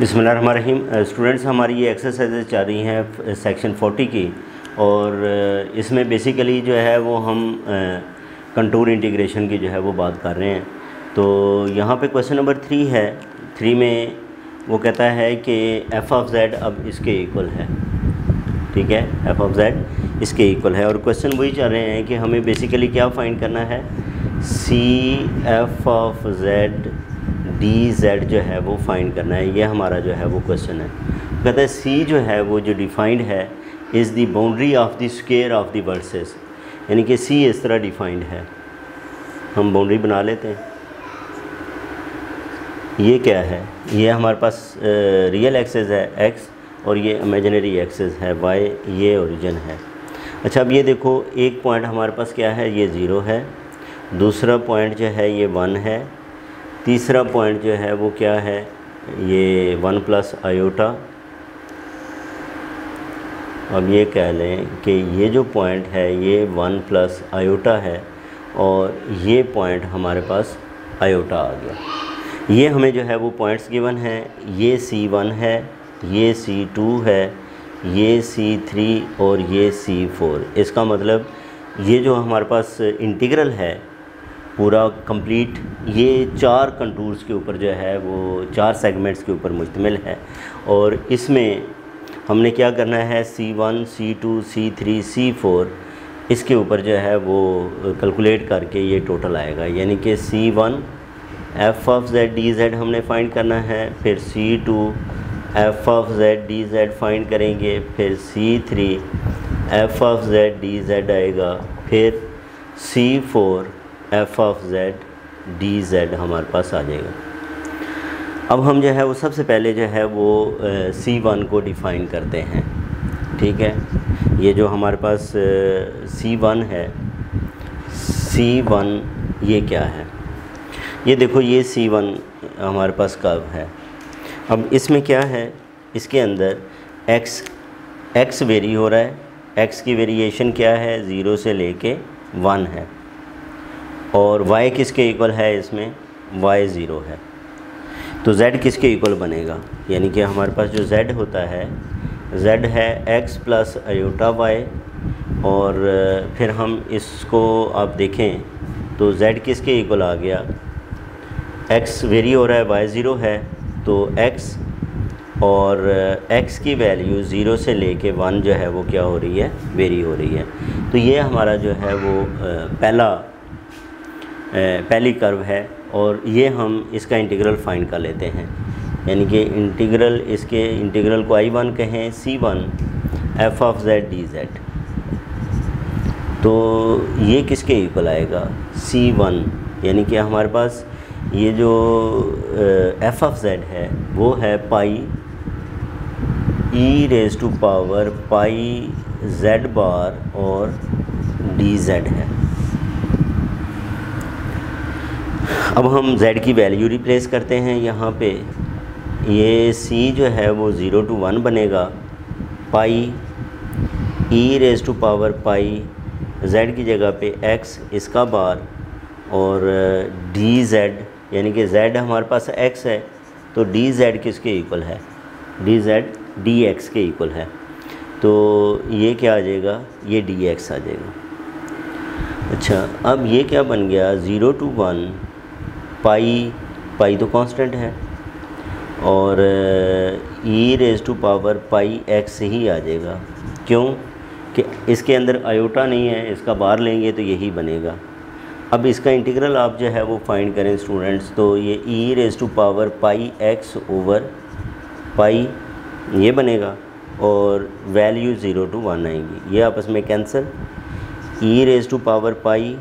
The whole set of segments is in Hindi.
बिसमीम स्टूडेंट्स, हमारी ये एक्सरसाइजेज चल रही हैं सेक्शन 40 की। और इसमें बेसिकली जो है वो हम कंटूर इंटीग्रेशन की जो है वो बात कर रहे हैं। तो यहाँ पे क्वेश्चन नंबर थ्री है। थ्री में वो कहता है कि एफ़ ऑफ़ जेड अब इसके इक्वल है। ठीक है? एफ़ ऑफ़ जेड इसके इक्वल है। और क्वेश्चन वही चल रहे हैं कि हमें बेसिकली क्या फाइंड करना है? C F of Z D Z जो है वो फाइंड करना है, ये हमारा जो है वो क्वेश्चन है। कहता है सी जो है वो जो डिफाइंड है is the boundary of the square of the versus यानी कि सी इस तरह डिफाइंड है। हम बाउंड्री बना लेते हैं। ये क्या है? ये हमारे पास रियल एक्सेस है एक्स और ये इमेजिनरी एक्सेस है वाई ये ओरिजिन है। अच्छा अब ये देखो, एक पॉइंट हमारे पास क्या है? ये ज़ीरो है। दूसरा पॉइंट जो है, ये वन है। तीसरा पॉइंट जो है वो क्या है? ये वन प्लस आयोटा अब ये कह लें कि ये जो पॉइंट है, ये वन प्लस आयोटा है और ये पॉइंट हमारे पास आयोटा आ गया। ये हमें जो है वो पॉइंट्स गिवन है। ये सी वन है, ये सी टू है, ये सी थ्री और ये सी फोर इसका मतलब ये जो हमारे पास इंटीग्रल है पूरा कंप्लीट ये चार कंटूर्स के ऊपर जो है, वो चार सेगमेंट्स के ऊपर मुश्तमिल है। और इसमें हमने क्या करना है C one C two C three C four इसके ऊपर जो है, वो कैलकुलेट करके ये टोटल आएगा। यानी कि C one f of z d z हमने फाइंड करना है, फिर C two f of z d z find करेंगे, फिर C three f of z d z आएगा, फिर C four f of z d z हमारे पास आ जाएगा। अब हम जो है, वो सबसे पहले जो है, वो सी वन को डिफ़ाइन करते हैं। ठीक है? ये जो हमारे पास सी वन है सी वन ये क्या है? ये देखो, ये सी वन हमारे पास कब है? अब इसमें क्या है? इसके अंदर एक्स एक्स वेरी हो रहा है। एक्स की वेरिएशन क्या है? ज़ीरो से लेके वन है। और y किसके इक्वल है इसमें? y ज़ीरो है। तो z किसके इक्वल बनेगा? यानी कि हमारे पास जो z होता है, z है x प्लस अयोटा वाई और फिर हम इसको आप देखें तो z किसके इक्वल आ गया? x वेरी हो रहा है, y ज़ीरो है तो x, और x की वैल्यू ज़ीरो से लेके वन जो है, वो क्या हो रही है? वेरी हो रही है। तो ये हमारा जो है, वो पहला पहली कर्व है और ये हम इसका इंटीग्रल फाइंड कर लेते हैं। यानी कि इंटीग्रल इसके इंटीग्रल को आई वन कहें C one f of z d z तो ये किसके इक्वल आएगा? सी वन यानी कि हमारे पास ये जो एफ़ ऑफ़ जेड है, वो है pi e raise to power pi z bar और डी जेड है। अब हम z की वैल्यू रिप्लेस करते हैं यहाँ पे। ये c जो है वो ज़ीरो टू वन बनेगा। Pi e raise to power pi z की जगह पे x इसका बार और डी जेड यानी कि z हमारे पास x है तो डी जेड किसके इक्वल है? डी जेड डी एक्स के इक्वल है। तो ये क्या आ जाएगा? ये डी एक्स आ जाएगा। अच्छा अब ये क्या बन गया? Zero to one pi pi तो कांस्टेंट है। और e raise to power pi x ही आ जाएगा। क्यों? कि इसके अंदर आयोटा नहीं है, इसका बार लेंगे तो यही बनेगा। अब इसका इंटीग्रल आप जो है वो फाइंड करें स्टूडेंट्स तो ये e raise to power pi x over pi ये बनेगा और वैल्यू ज़ीरो टू वन आएँगी। ये आपस में cancel e raise to power pi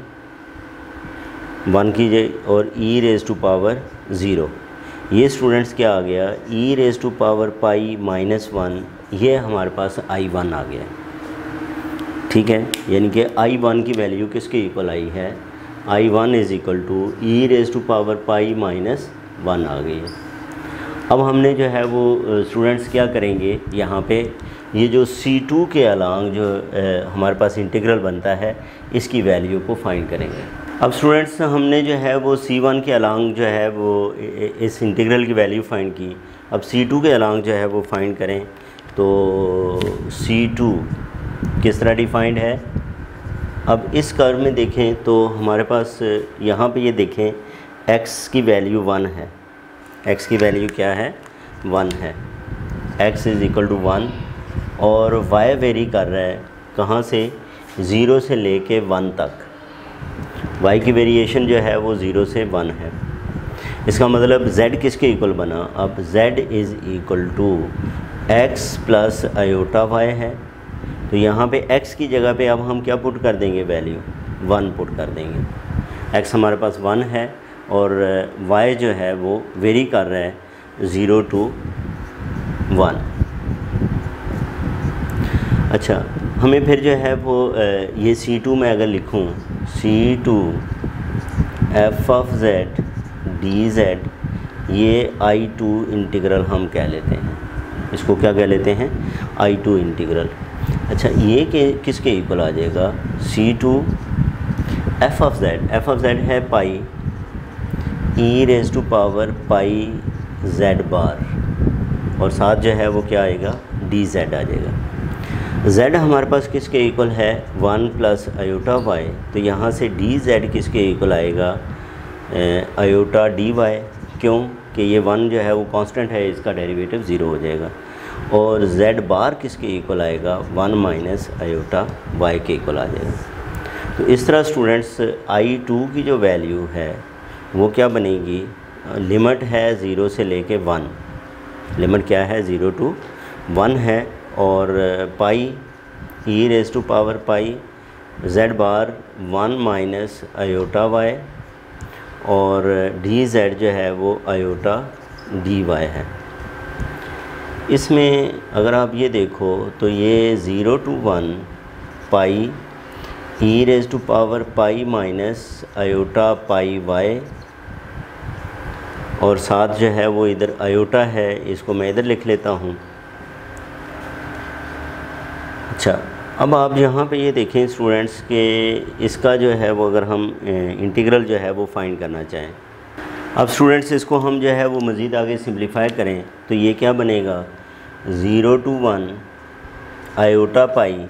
one कीजिए और e raise to power zero ये स्टूडेंट्स क्या आ गया? E raise to power pi minus one ये हमारे पास आई वन आ गया। ठीक है? यानी कि आई वन की वैल्यू किसके इक्वल आई है? I one is equal to e raise to power pi minus one आ गई है। अब हमने जो है वो स्टूडेंट्स क्या करेंगे? यहाँ पे ये जो C2 के अलांग जो हमारे पास इंटीग्रल बनता है, इसकी वैल्यू को फाइंड करेंगे। अब स्टूडेंट्स हमने जो है वो सी वन के अलांग जो है वो इस इंटीग्रल की वैल्यू फाइंड की। अब सी टू के अलांग जो है वो फाइंड करें। तो सी टू किस तरह डिफाइंड है? अब इस कर्व में देखें तो हमारे पास यहाँ पे ये देखें, x की वैल्यू वन है। x की वैल्यू क्या है? वन है। x is equal to one और y वेरी कर रहा है। कहाँ से? ज़ीरो से लेके वन तक। Y की वेरिएशन जो है वो ज़ीरो से वन है। इसका मतलब z किसके इक्वल बना? अब z is equal to x plus iota y है। तो यहाँ पे x की जगह पे अब हम क्या पुट कर देंगे वैल्यू वन पुट कर देंगे। x हमारे पास वन है और y जो है वो वेरी कर रहा है ज़ीरो टू वन अच्छा हमें फिर जो है वो ये सी टू में अगर लिखूँ C two f of z d z ये आई टू इंटीग्रल हम कह लेते हैं। इसको क्या कह लेते हैं? आई टू इंटीग्रल अच्छा ये के, किसके इक्वल आ जाएगा? C two f of z f of z है pi e raise to power pi z bar और साथ जो है वो क्या आएगा? डी जेड आ जाएगा। Z हमारे पास किसके इक्वल है? वन प्लस अयोटा वाई तो यहाँ से डी जेड किसके इक्वल आएगा? अयोटा डी वाई क्यों? कि ये वन जो है वो कांस्टेंट है, इसका डेरिवेटिव ज़ीरो हो जाएगा। और z बार किसके इक्वल आएगा? वन माइनस अयोटा वाई के इक्वल आ जाएगा। तो इस तरह स्टूडेंट्स आई टू की जो वैल्यू है, वो क्या बनेगी? लिमिट है ज़ीरो से लेके वन लिमिट क्या है? ज़ीरो टू वन है। और pi e raise to power pi z bar one minus iota y और डी जेड जो है वो आयोटा डी वाई है। इसमें अगर आप ये देखो तो ये zero to one pi e raise to power pi minus iota pi y और साथ जो है वो इधर आयोटा है, इसको मैं इधर लिख लेता हूँ। अच्छा अब आप यहाँ पे ये देखें स्टूडेंट्स के, इसका जो है वो अगर हम इंटीग्रल जो है वो फाइंड करना चाहें। अब स्टूडेंट्स इसको हम जो है वो मज़ीद आगे सिंप्लीफाई करें तो ये क्या बनेगा? Zero to one iota pi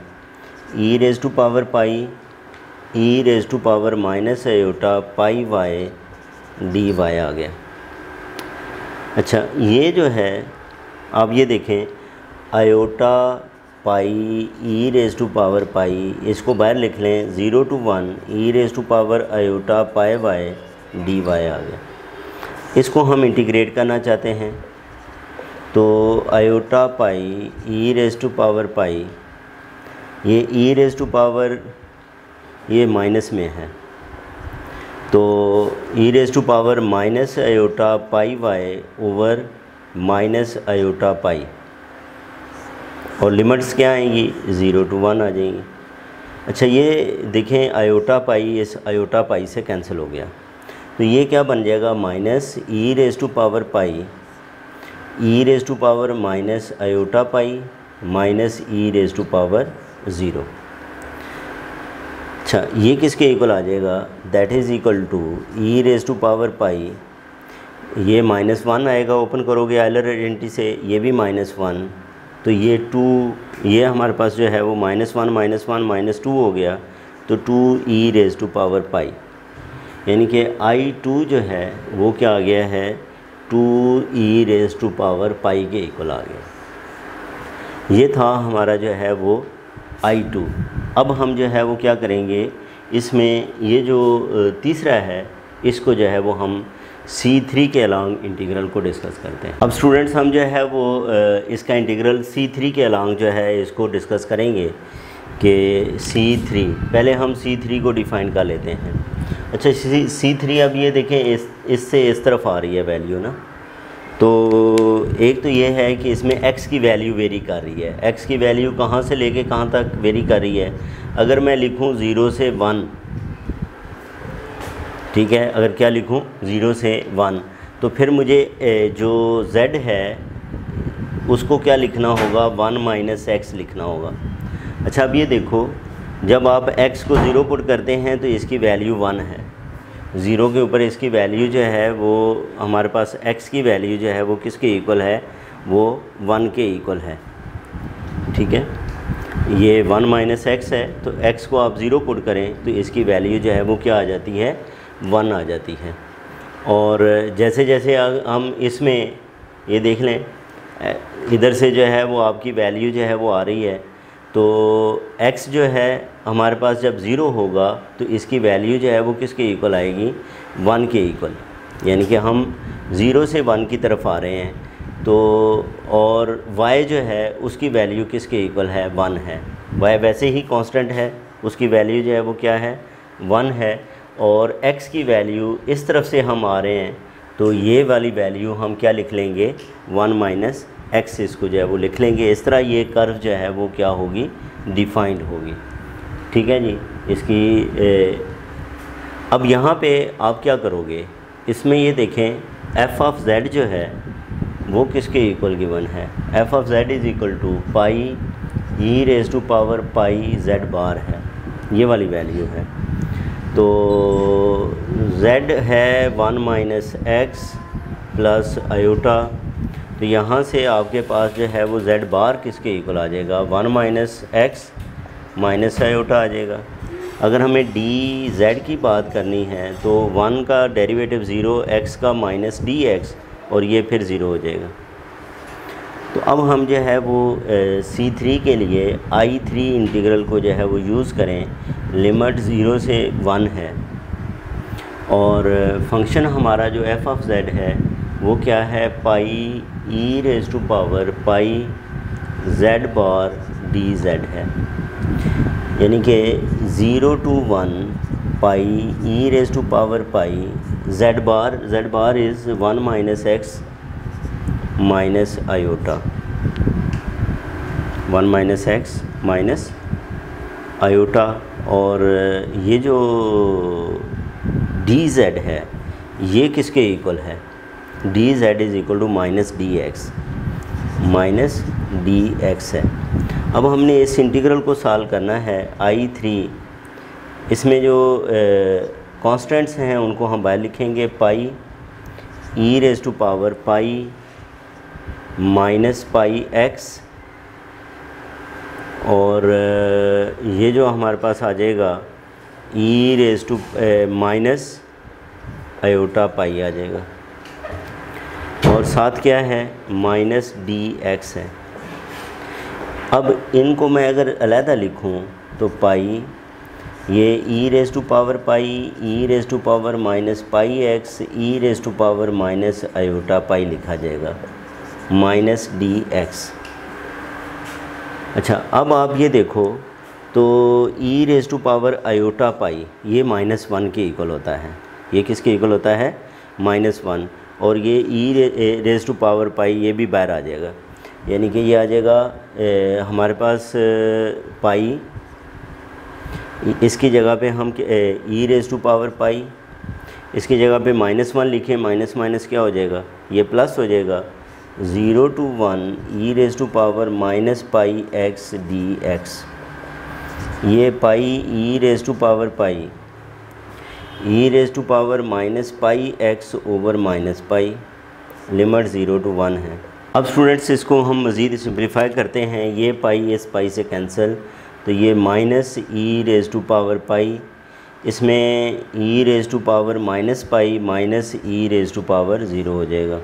e raise to power pi e raise to power minus iota pi y d y आ गया। अच्छा ये जो है, आप ये देखें iota pi e raise to power pi, इसको बाहर लिख लें zero to one e raise to power iota pi y d y आ गया। इसको हम इंटीग्रेट करना चाहते हैं। तो iota pi e raise to power pi ये ई रेज टू पावर ये माइनस में है। तो e raise to power minus iota pi y over minus iota pi और लिमिट्स क्या आएँगी? ज़ीरो टू वन आ जाएँगी। अच्छा ये देखें आयोटा पाई इस आयोटा पाई से कैंसिल हो गया। तो ये क्या बन जाएगा? Minus E raise to power pi E raise to power minus iota pi minus E raise to power zero अच्छा ये किसके इक्वल आ जाएगा? That is equal to E raise to power pi ये माइनस वन आएगा ओपन करोगे आइलर आइडेंटिटी से। ये भी माइनस वन तो ये टू, ये हमारे पास जो है वो minus one minus one minus two हो गया तो two e raise to power pi यानी कि आई टू जो है, वो क्या आ गया है? Two e raise to power pi के इक्वल आ गया. ये था हमारा जो है वो आई टू अब हम जो है वो क्या करेंगे? इसमें ये जो तीसरा है, इसको जो है वो हम सी थ्री के अलॉन्ग इंटीग्रल को डिस्कस करते हैं। अब स्टूडेंट्स हम जो है वो इसका इंटीग्रल सी थ्री के अलॉन्ग जो है इसको डिस्कस करेंगे कि सी थ्री पहले हम सी थ्री को डिफ़ाइन कर लेते हैं। अच्छा सी थ्री अब ये देखें, इस, इससे इस तरफ़ आ रही है वैल्यू ना। तो एक तो ये है कि इसमें x की वैल्यू वेरी कर रही है। X की वैल्यू कहाँ से लेके कहाँ तक वेरी कर रही है? अगर मैं लिखूँ ज़ीरो से वन ठीक है, अगर क्या लिखूँ? ज़ीरो से वन। तो फिर मुझे जो z है, उसको क्या लिखना होगा? वन माइनस एक्स लिखना होगा। अच्छा अब ये देखो, जब आप x को ज़ीरो पुट करते हैं तो इसकी वैल्यू वन है। ज़ीरो के ऊपर इसकी वैल्यू जो है, वो हमारे पास एक्स की वैल्यू जो है, वो किसके इक्वल है? वो वन के इक्वल है। ठीक है? ये वन माइनस एक्स है तो एक्स को आप ज़ीरो पुट करें तो इसकी वैल्यू जो है, वो क्या आ जाती है? वन आ जाती है। और जैसे जैसे हम इसमें ये देख लें इधर से जो है वो आपकी वैल्यू जो है वो आ रही है। तो x जो है हमारे पास जब ज़ीरो होगा तो इसकी वैल्यू जो है वो किसके इक्वल आएगी? वन के इक्वल यानी कि हम ज़ीरो से वन की तरफ़ आ रहे हैं। तो और y जो है, उसकी वैल्यू किसके इक्वल है? वन है। y वैसे ही कांस्टेंट है, उसकी वैल्यू जो है वो क्या है? वन है। और x की वैल्यू इस तरफ़ से हम आ रहे हैं तो ये वाली वैल्यू हम क्या लिख लेंगे? वन माइनस एक्स इसको जो है वो लिख लेंगे। इस तरह ये कर्व जो है वो क्या होगी? डिफाइंड होगी। ठीक है जी? इसकी ए, अब यहाँ पे आप क्या करोगे? इसमें ये देखें एफ़ ऑफ़ जेड जो है वो किसके इक्वल गिवन है? F of z is equal to pi e raise to power pi z bar है। ये वाली वैल्यू है। तो z है one minus x plus iota तो यहाँ से आपके पास जो है वो z बार किसके इक्वल आ जाएगा? One minus x minus iota आ जाएगा। अगर हमें डी जेड की बात करनी है तो वन का डेरिवेटिव ज़ीरो एक्स का माइनस डी एक्स और ये फिर ज़ीरो हो जाएगा। तो अब हम जो है वो सी थ्री के लिए आई थ्री इंटीग्रल को जो है वो यूज़ करें। लिमिट ज़ीरो से वन है। और फ़ंक्शन हमारा जो एफ़ ऑफ़ जेड है, वो क्या है? Pi e raise to power pi z bar d z है। यानी कि zero to one pi e raise to power pi z bar z bar is one minus x minus iota. One minus x minus iota. और, ये जो डी जेड है, ये किसके इक्वल है? D z is equal to minus d x minus d x है। अब हमने इस इंटीग्रल को सॉल्व करना है आई थ्री इसमें जो कॉन्स्टेंट्स हैं, उनको हम बाहर लिखेंगे pi e raise to power pi minus pi x और ये जो हमारे पास आ जाएगा e raise to minus iota pi आ जाएगा। और साथ क्या है? माइनस डी एक्स है। अब इनको मैं अगर अलहदा लिखूं तो पाई ये e raise to power pi e raise to power minus pi x e raise to power minus iota pi लिखा जाएगा। माइनस डी एक्स अच्छा अब आप ये देखो तो e raise to power iota pi ये माइनस वन के इक्वल होता है। ये किसके इक्वल होता है? माइनस वन और ये e raise to power pi ये भी बाहर आ जाएगा। यानी कि ये आ जाएगा ए, हमारे पास ए, पाई इसकी जगह पे हम e raise to power pi इसकी जगह पे माइनस वन लिखें माइनस माइनस क्या हो जाएगा? ये प्लस हो जाएगा। Zero to one e raise to power minus pi x d x. ये pi e raise to power pi. E raise to power minus pi x over minus pi. Limit zero to one है। अब स्टूडेंट्स, इसको हम मज़ीद सिंप्लीफाई करते हैं। ये पाई इस पाई से कैंसिल। तो ये minus e raise to power pi. इसमें e raise to power minus pi minus e raise to power zero हो जाएगा।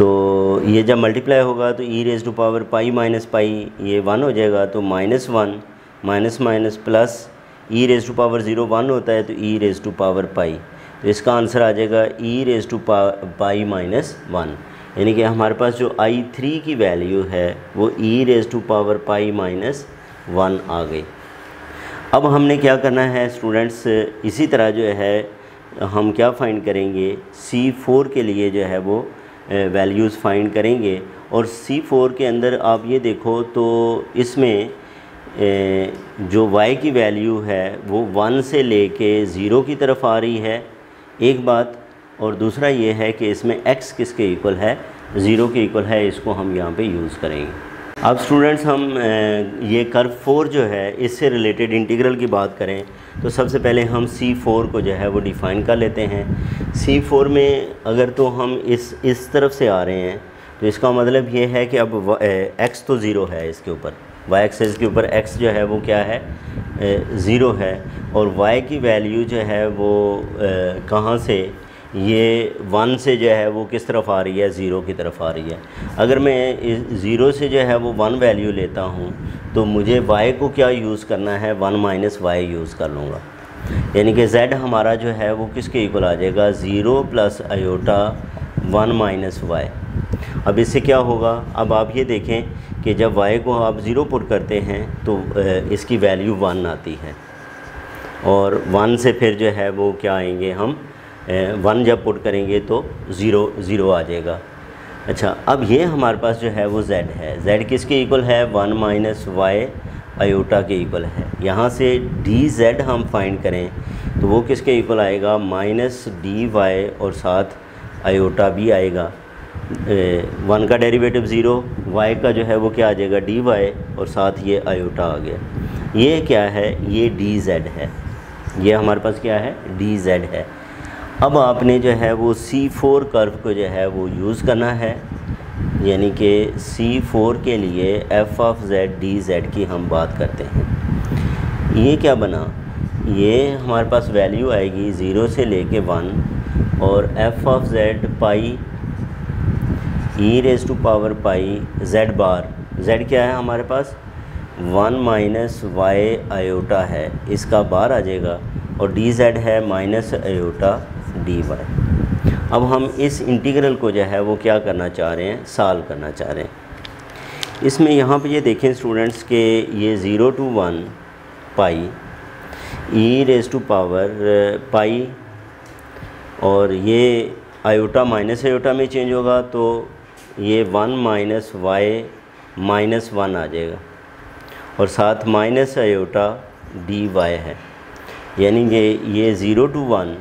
तो ये जब मल्टीप्लाई होगा तो e raise to power pi minus pi ये वन हो जाएगा तो minus one minus minus plus e raise to power zero one होता है तो e raise to power pi तो इसका आंसर आ जाएगा e raise to pi minus one यानी कि हमारे पास जो आई थ्री की वैल्यू है, वो e raise to power pi minus one आ गई। अब हमने क्या करना है स्टूडेंट्स इसी तरह जो है, हम क्या फ़ाइंड करेंगे सी फोर के लिए जो है वो वैल्यूज़ फाइंड करेंगे। और सी फोर के अंदर आप ये देखो तो इसमें जो y की वैल्यू है, वो वन से ले लेके ज़ीरो की तरफ़ आ रही है, एक बात। और दूसरा ये है कि इसमें x किसके इक्वल है? ज़ीरो के इक्वल है, इसको हम यहाँ पे यूज़ करेंगे। अब स्टूडेंट्स हम ये कर्व फोर जो है, इससे रिलेटेड इंटीग्रल की बात करें। तो सबसे पहले हम सी फोर को जो है वो डिफ़ाइन कर लेते हैं। सी फोर में अगर तो हम इस इस तरफ़ से आ रहे हैं तो इसका मतलब ये है कि अब एक्स तो ज़ीरो है इसके ऊपर। वाई एक्सेस के ऊपर एक्स जो है वो क्या है? ज़ीरो है। और वाई की वैल्यू जो है वो कहाँ से? ये वन से जो है वो किस तरफ़ आ रही है? ज़ीरो की तरफ़ आ रही है। अगर मैं ज़ीरो से जो है वो वन वैल्यू लेता हूँ तो मुझे वाई को क्या यूज़ करना है? वन माइनस वाई यूज़ कर लूँगा। यानी कि जेड हमारा जो है वो किसके इक्वल आ जाएगा? Zero plus iota one minus y अब इससे क्या होगा? अब आप ये देखें कि जब वाई को आप ज़ीरो पुट करते हैं तो इसकी वैल्यू वन आती है। और वन से फिर जो है वो क्या आएँगे हम? वन जब पुट करेंगे तो ज़ीरो ज़ीरो आ जाएगा। अच्छा अब ये हमारे पास जो है वो z है। z किसके इक्वल है? वन माइनस वाई आयोटा के इक्वल है। यहाँ से डी जेड हम फाइंड करें तो वो किसके इक्वल आएगा? माइनस डी वाई और साथ आयोटा भी आएगा। वन का डेरिवेटिव ज़ीरो वाई का जो है वो क्या आ जाएगा? डी वाई और साथ ये आयोटा आ गया। ये क्या है? ये डी जेड है। ये हमारे पास क्या है? डी जेड है। अब आपने जो है वो सी फोर कर्व को जो है वो यूज़ करना है, यानी कि सी फोर के लिए f of z d z की हम बात करते हैं। ये क्या बना? ये हमारे पास वैल्यू आएगी ज़ीरो से लेके वन और f of z pi e raise to power pi z bar z क्या है हमारे पास? वन माइनस वाई आयोटा है, इसका बार आ जाएगा और डी जेड है माइनस आयोटा डी वाई अब हम इस इंटीग्रल को जो है वो क्या करना चाह रहे हैं? सॉल्व करना चाह रहे हैं। इसमें यहाँ पे ये देखें स्टूडेंट्स के ये zero to one pi e raise to power pi और ये आयोटा माइनस आयोटा में चेंज होगा तो ये one minus y minus one आ जाएगा। और साथ माइनस आयोटा डी वाई है। यानी ये ये ज़ीरो टू वन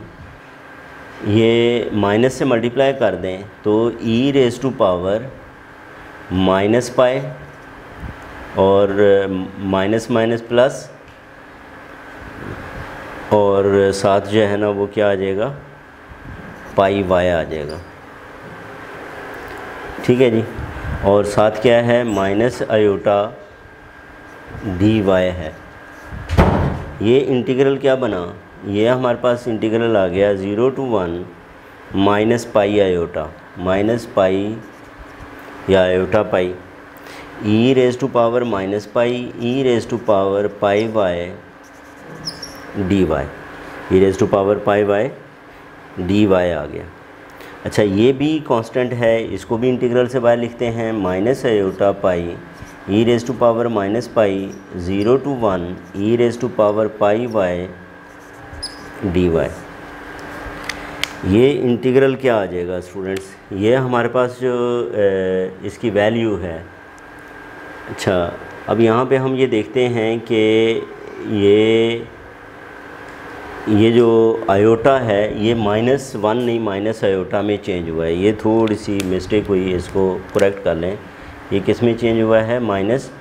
ये माइनस से मल्टीप्लाई कर दें तो e raise to power minus pi और माइनस माइनस प्लस और साथ जो है ना वो क्या आ जाएगा? पाई वाई आ जाएगा। ठीक है जी? और साथ क्या है? माइनस अयोटा डी वाई है। ये इंटीग्रल क्या बना? ये हमारे पास इंटीग्रल आ गया zero to one minus pi iota, minus pi या iota pi. E raise to power minus pi e raise to power pi y d y e raise to power pi y d y आ गया। अच्छा ये भी कांस्टेंट है, इसको भी इंटीग्रल से बाहर लिखते हैं minus iota pi e raise to power minus pi zero to one e raise to power pi y d y ये इंटीग्रल क्या आ जाएगा स्टूडेंट्स ये हमारे पास जो इसकी वैल्यू है। अच्छा अब यहाँ पे हम ये देखते हैं कि ये ये जो आयोटा है, ये माइनस वन नहीं माइनस आयोटा में चेंज हुआ है। ये थोड़ी सी मिस्टेक हुई, इसको करेक्ट कर लें। ये किसमें चेंज हुआ है? माइनस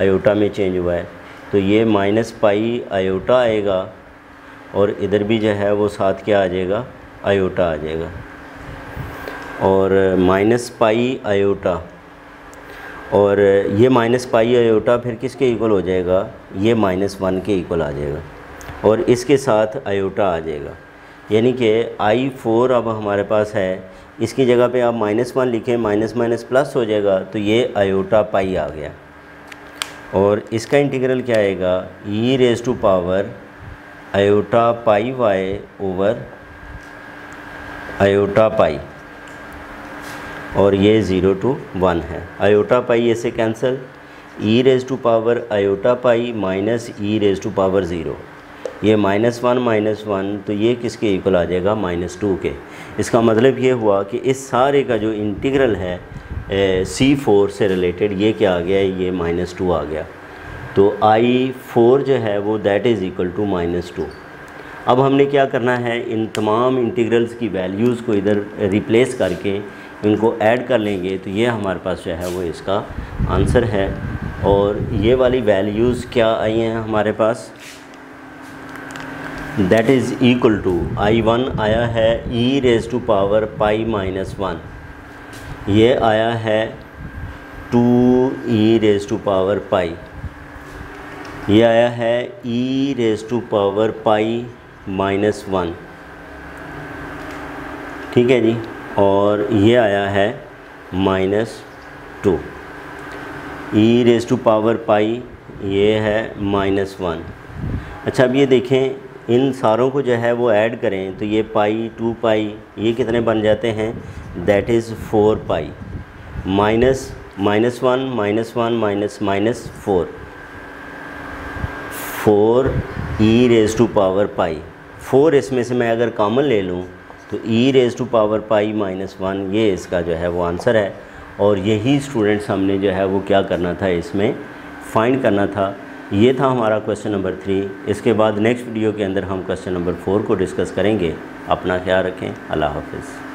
आयोटा में चेंज हुआ है। तो ये माइनस पाई आयोटा आएगा। और इधर भी जो है वो साथ क्या आ जाएगा, आयोटा आ जाएगा। और माइनस पाई आयोटा, और ये माइनस पाई आयोटा फिर किसके इक्वल हो जाएगा? ये माइनस वन के इक्वल आ जाएगा, और इसके साथ आयोटा आ जाएगा। यानी कि आई फोर अब हमारे पास है, इसकी जगह पे आप माइनस वन लिखें, माइनस माइनस प्लस हो जाएगा तो ये आयोटा पाई आ गया। और इसका इंटीग्रल क्या आएगा? E raise to power iota pi y over iota pi. और ये ज़ीरो टू वन है। आयोटा पाई ऐसे cancel e raise to power iota pi minus e raise to power zero ये माइनस वन माइनस वन तो ये किसके इक्वल आ जाएगा? माइनस टू के। इसका मतलब ये हुआ कि इस सारे का जो इंटीग्रल है सी फोर से रिलेटेड ये क्या आ गया? ये माइनस टू आ गया। तो आई फोर जो है वो that is equal to minus two अब हमने क्या करना है? इन तमाम इंटीग्रल्स की वैल्यूज़ को इधर रिप्लेस करके इनको ऐड कर लेंगे तो ये हमारे पास जो है वो इसका आंसर है। और ये वाली वैल्यूज़ क्या आई हैं हमारे पास? That is equal to I one आया है e raise to power pi minus one ये आया है two e raise to power pi ये आया है e raise to power pi minus one ठीक है जी? और ये आया है minus two e raise to power pi ये है माइनस वन अच्छा अब ये देखें, इन सारों को जो है वो ऐड करें तो ये पाई टू पाई ये कितने बन जाते हैं? That is four pi minus minus one minus one minus minus four four e raise to power pi four इसमें से मैं अगर कॉमन ले लूँ तो e raise to power pi minus one ये इसका जो है वो आंसर है। और यही स्टूडेंट्स हमने जो है वो क्या करना था इसमें? फाइंड करना था। ये था हमारा क्वेश्चन नंबर थ्री इसके बाद नेक्स्ट वीडियो के अंदर हम क्वेश्चन नंबर फोर को डिस्कस करेंगे। अपना ख्याल रखें। अल्लाह हाफिज़।